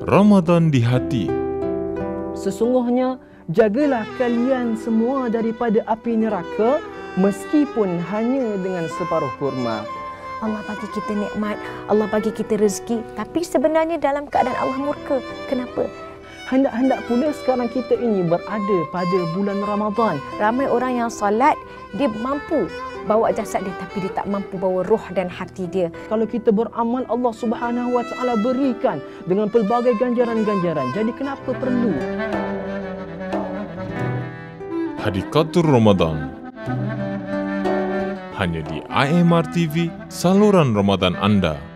Ramadan di hati. Sesungguhnya jagalah kalian semua daripada api neraka meskipun hanya dengan separuh kurma. Allah bagi kita nikmat, Allah bagi kita rezeki, tapi sebenarnya dalam keadaan Allah murka. Kenapa? Hendak-hendak pula sekarang kita ini berada pada bulan Ramadan. Ramai orang yang solat, dia mampu bawa jasad dia tapi dia tak mampu bawa roh dan hati dia. Kalau kita beramal Allah Subhanahu Wa Taala berikan dengan pelbagai ganjaran-ganjaran. Jadi kenapa perlu? Hadikatur Ramadan. Hanya di IMR TV, saluran Ramadan anda.